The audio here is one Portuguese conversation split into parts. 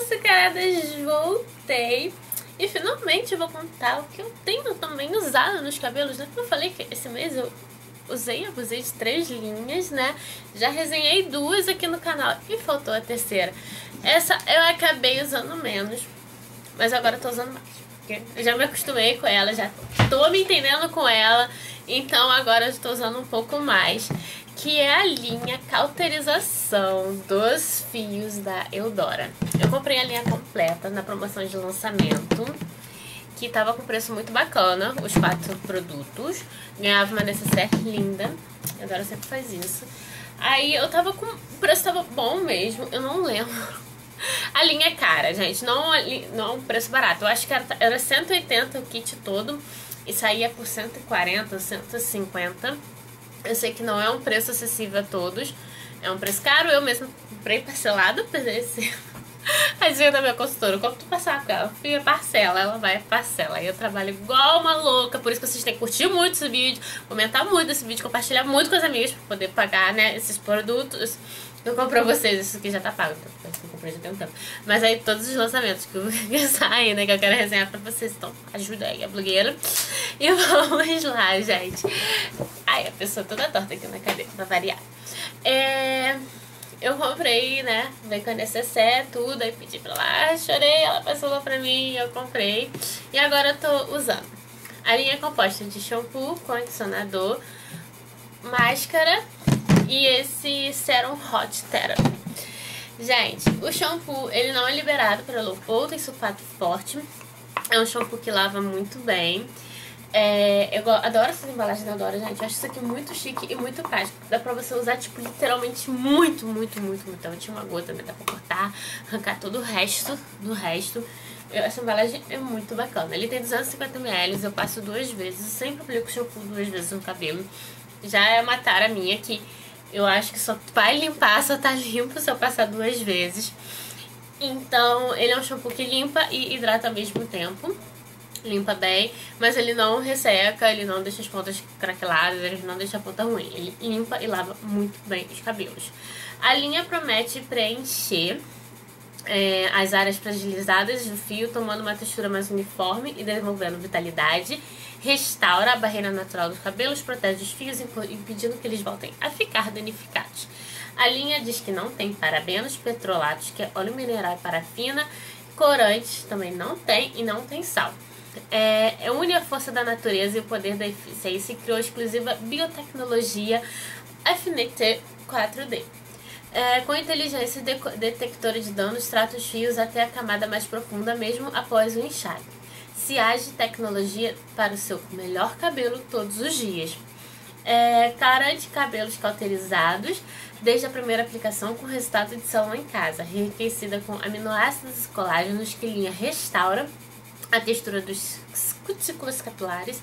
açucaradas, voltei. E finalmente eu vou contar o que eu tenho também usado nos cabelos, né? Eu falei que esse mês eu usei, abusei de três linhas, né? Já resenhei duas aqui no canal e faltou a terceira. Essa eu acabei usando menos, mas agora eu tô usando mais. Porque eu já me acostumei com ela, já tô me entendendo com ela, então agora eu estou usando um pouco mais que é a linha cauterização dos fios da Eudora. Eu comprei a linha completa na promoção de lançamento, que tava com preço muito bacana, os quatro produtos. Ganhava uma necessaire linda, a Eudora sempre faz isso. Aí eu tava com... o preço tava bom mesmo, eu não lembro. A linha é cara, gente, não, não um preço barato. Eu acho que era, era 180 o kit todo e saía por 140, 150 eu sei que não é um preço acessível a todos. É um preço caro. Eu mesmo comprei parcelado esse. Aí veio da minha consultora, como tu passar com ela? Fui parcela, ela vai parcela. Aí eu trabalho igual uma louca, por isso que vocês têm que curtir muito esse vídeo, comentar muito esse vídeo, compartilhar muito com as amigas pra poder pagar, né, esses produtos. Eu compro pra vocês, isso aqui já tá pago, então, eu comprei já tem um tempo. Mas aí todos os lançamentos que, eu, que saem, né, que eu quero resenhar pra vocês, então ajuda aí a blogueira. E vamos lá, gente. Ai, a pessoa toda torta aqui na cadeira, pra variar. É... Eu comprei, né, veio com a necessaire, tudo, aí pedi pra lá, chorei, ela passou pra mim, eu comprei. E agora eu tô usando. A linha é composta de shampoo, condicionador, máscara e esse Serum Hot Therapy. Gente, o shampoo, ele não é liberado pelo ou tem sulfato forte. É um shampoo que lava muito bem. É, eu adoro essas embalagens da Dora, gente. Eu acho isso aqui muito chique e muito prático. Dá pra você usar, tipo, literalmente muito, muito, muito, muito. Então, tinha uma gota, né? Dá pra cortar, arrancar todo o resto do resto. Eu, essa embalagem é muito bacana. Ele tem 250ml, eu passo duas vezes. Eu sempre aplico shampoo duas vezes no cabelo. Já é uma tara minha que eu acho que só vai limpar, só tá limpo se eu passar duas vezes. Então, ele é um shampoo que limpa e hidrata ao mesmo tempo. Limpa bem, mas ele não resseca, ele não deixa as pontas craqueladas, ele não deixa a ponta ruim. Ele limpa e lava muito bem os cabelos. A linha promete preencher é, as áreas fragilizadas do fio, tomando uma textura mais uniforme e desenvolvendo vitalidade restaura a barreira natural dos cabelos, protege os fios, impedindo que eles voltem a ficar danificados. A linha diz que não tem parabenos, petrolatos, que é óleo mineral e parafina, corantes também não tem e não tem sal. É, é une a força da natureza e o poder da eficiência e criou a exclusiva biotecnologia FNT 4D. É, com inteligência de detectora de danos, trata os fios até a camada mais profunda, mesmo após o enxágue se age tecnologia para o seu melhor cabelo todos os dias. É, garante cabelos cauterizados desde a primeira aplicação com resultado de salão em casa, enriquecida com aminoácidos e colágenos que linha restaura a textura dos cutículas capilares,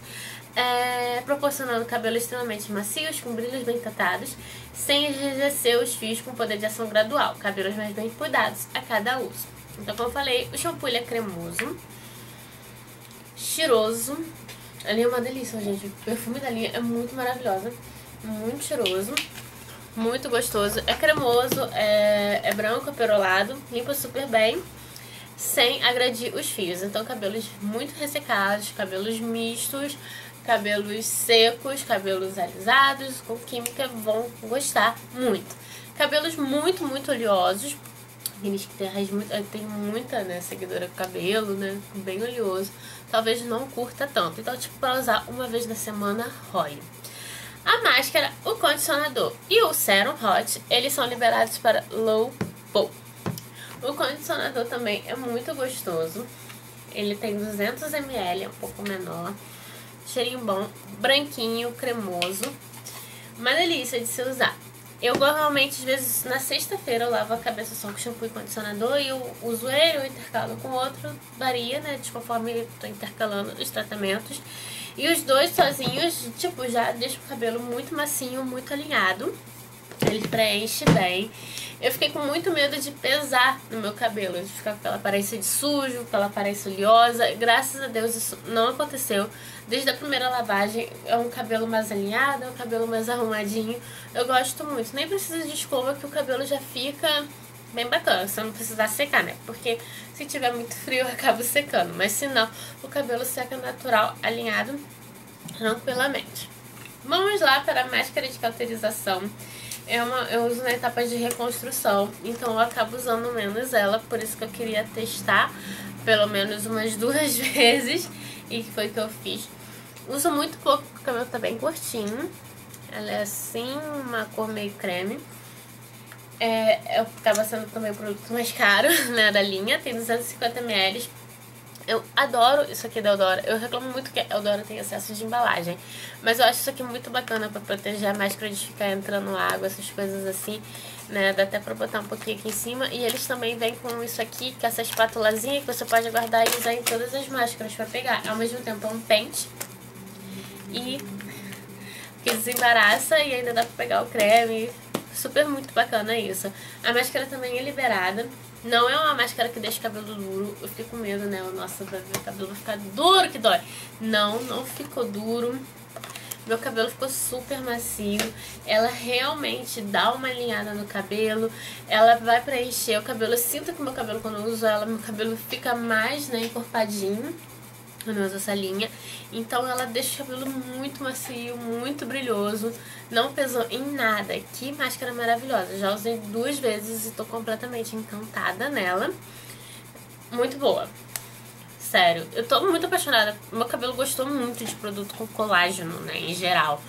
é, proporcionando cabelos extremamente macios, com brilhos bem tratados, sem enrijecer os fios com poder de ação gradual, cabelos mais bem cuidados a cada uso. Então, como eu falei, o shampoo é cremoso, cheiroso. A linha é uma delícia, gente. O perfume da linha é muito maravilhosa. Muito cheiroso. Muito gostoso. É cremoso, é, é branco, perolado. Limpa super bem. Sem agredir os fios. Então, cabelos muito ressecados, cabelos mistos, cabelos secos, cabelos alisados, com química, vão gostar muito. Cabelos muito, muito oleosos, Guinness que tem, eh, tem muita né, seguidora com cabelo, né? Bem oleoso. Talvez não curta tanto. Então, tipo, para usar uma vez na semana, role. A máscara, o condicionador e o Serum Hot, eles são liberados para low pole. O condicionador também é muito gostoso. Ele tem 200 ml, é um pouco menor. Cheirinho bom, branquinho, cremoso. Uma delícia de se usar. Eu normalmente, às vezes, na sexta-feira eu lavo a cabeça só com shampoo e condicionador e eu uso ele, eu intercalo com outro, varia, né? De conforme eu tô intercalando os tratamentos. E os dois sozinhos, tipo, já deixam o cabelo muito macio, muito alinhado. Ele preenche bem. Eu fiquei com muito medo de pesar no meu cabelo, de ficar com aquela aparência de sujo, aquela aparência oleosa. Graças a Deus isso não aconteceu. Desde a primeira lavagem é um cabelo mais alinhado, é um cabelo mais arrumadinho. Eu gosto muito. Nem precisa de escova que o cabelo já fica bem bacana, eu não precisar secar, né? Porque se tiver muito frio eu acabo secando, mas se não, o cabelo seca natural, alinhado tranquilamente. Vamos lá para a máscara de cauterização. É uma, eu uso na etapa de reconstrução, então eu acabo usando menos ela, por isso que eu queria testar pelo menos umas duas vezes, e foi o que eu fiz. Uso muito pouco, porque o cabelo tá bem curtinho. Ela é assim, uma cor meio creme. É, acaba sendo também o produto mais caro, né, da linha. Tem 250ml. Eu adoro isso aqui da Eudora. Eu reclamo muito que a Eudora tem excesso de embalagem. Mas eu acho isso aqui muito bacana pra proteger a máscara de ficar entrando água, essas coisas assim. Né? Dá até pra botar um pouquinho aqui em cima. E eles também vêm com isso aqui, que é essa espátulazinha que você pode guardar e usar em todas as máscaras pra pegar. Ao mesmo tempo é um pente. E que desembaraça e ainda dá pra pegar o creme. Super muito bacana isso. A máscara também é liberada. Não é uma máscara que deixa o cabelo duro. Eu fiquei com medo, né? Nossa, meu cabelo vai ficar duro que dói. Não, não ficou duro. Meu cabelo ficou super macio. Ela realmente dá uma alinhada no cabelo. Ela vai preencher o cabelo. Eu sinto que meu cabelo, quando eu uso ela, meu cabelo fica mais, né, encorpadinho uso essa linha. Então ela deixa o cabelo muito macio, muito brilhoso. Não pesou em nada. Que máscara maravilhosa. Já usei duas vezes e tô completamente encantada nela. Muito boa. Sério, eu tô muito apaixonada. Meu cabelo gostou muito de produto com colágeno, né, em geral.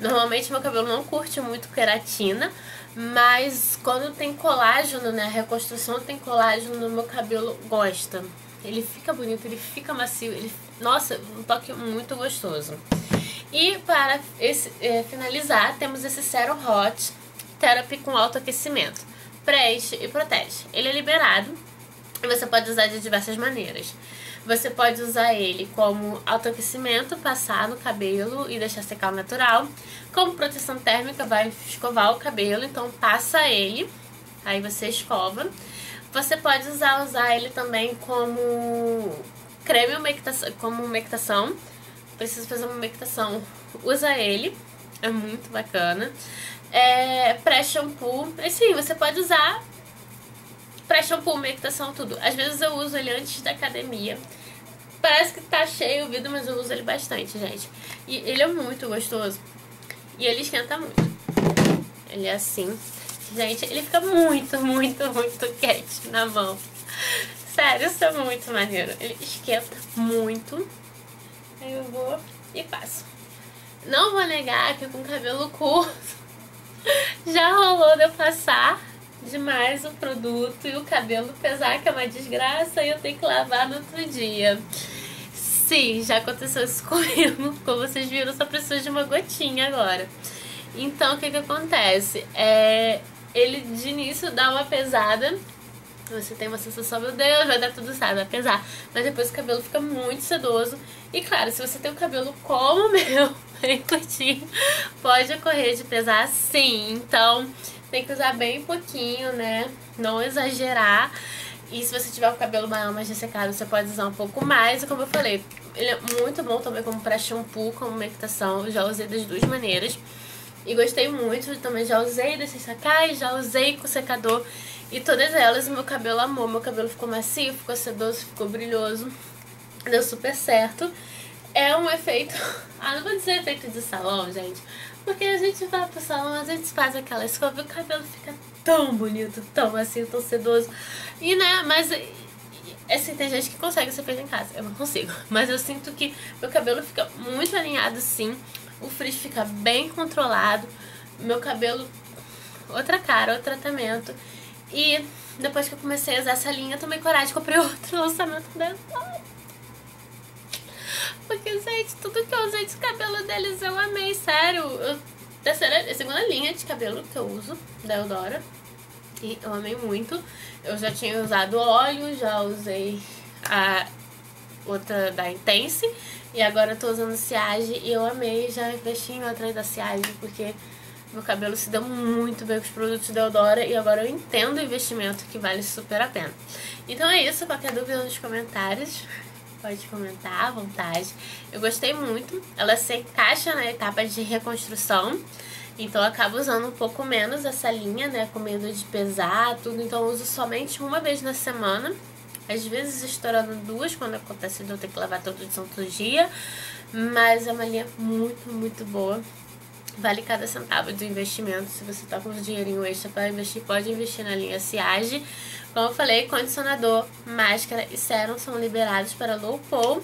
Normalmente meu cabelo não curte muito queratina, mas quando tem colágeno, né, reconstrução tem colágeno no meu cabelo gosta. Ele fica bonito, ele fica macio, ele... Nossa, um toque muito gostoso. E para esse, é, finalizar, temos esse Serum Hot Therapy com alto aquecimento. Preenche e protege. Ele é liberado e você pode usar de diversas maneiras. Você pode usar ele como autoaquecimento, passar no cabelo e deixar secar natural. Como proteção térmica, vai escovar o cabelo, então passa ele, aí você escova. Você pode usar, usar ele também como creme umectação, como umectação. Precisa fazer uma umectação, usa ele, é muito bacana. É, pré-shampoo, assim, você pode usar pré-shampoo, umectação, tudo. Às vezes eu uso ele antes da academia. Parece que tá cheio o vidro, mas eu uso ele bastante, gente. E ele é muito gostoso. E ele esquenta muito. Ele é assim. Gente, ele fica muito, muito, muito quente na mão. Sério, isso é muito maneiro. Ele esquenta muito. Aí eu vou e passo. Não vou negar que com cabelo curto já rolou de eu passar demais o produto e o cabelo pesar, que é uma desgraça, e eu tenho que lavar no outro dia. Sim, já aconteceu isso comigo. Como vocês viram, só preciso de uma gotinha agora. Então, o que que acontece? É, ele de início dá uma pesada. Você tem uma sensação, meu Deus, vai dar tudo certo, vai pesar. Mas depois o cabelo fica muito sedoso. E claro, se você tem o cabelo como o meu, bem curtinho, pode ocorrer de pesar sim. Então tem que usar bem pouquinho, né? Não exagerar. E se você tiver o cabelo maior, mais ressecado, você pode usar um pouco mais. E como eu falei, ele é muito bom também como para shampoo, como umectação. Eu já usei das duas maneiras. E gostei muito, também já usei desses sacais, já usei com secador. E todas elas meu cabelo amou. Meu cabelo ficou macio, ficou sedoso, ficou brilhoso. Deu super certo. É um efeito... Ah, não vou dizer efeito de salão, gente. Porque a gente vai pro salão, a gente faz aquela escova e o cabelo fica tão bonito, tão macio, tão sedoso. E, né, mas... Assim, tem gente que consegue ser feito em casa. Eu não consigo. Mas eu sinto que meu cabelo fica muito alinhado, sim o frizz fica bem controlado, meu cabelo, outra cara, outro tratamento. E depois que eu comecei a usar essa linha, tomei coragem, comprei outro lançamento dentário. Porque, gente, tudo que eu usei de cabelo deles eu amei, sério. Eu, terceira, segunda linha de cabelo que eu uso, da Eudora. E eu amei muito. Eu já tinha usado óleo, já usei a outra da Intense. E agora eu tô usando Ciage e eu amei, já em outra da Ciage, porque meu cabelo se deu muito bem com os produtos da Eudora e agora eu entendo o investimento que vale super a pena. Então é isso, qualquer dúvida nos comentários, pode comentar à vontade. Eu gostei muito, ela se encaixa na etapa de reconstrução Então eu acabo usando um pouco menos essa linha, né? Com medo de pesar, tudo. Então eu uso somente uma vez na semana. Às vezes estourando duas, quando acontece de eu ter que lavar todo santo dia. Mas é uma linha muito, muito boa. Vale cada centavo do investimento. Se você tá com dinheirinho extra para investir, pode investir na linha Ciage. Como eu falei, condicionador, máscara e sérum são liberados para low pole.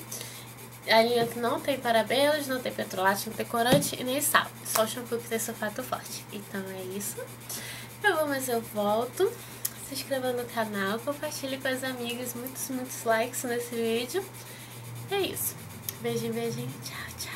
A linha não tem parabenos, não tem petrolate, não tem corante e nem sal. Só o shampoo que tem sulfato forte. Então é isso. Eu vou, mas eu volto. Se inscreva no canal, compartilhe com as amigas. Muitos, muitos likes nesse vídeo. É isso. Beijinho, beijinho. Tchau, tchau.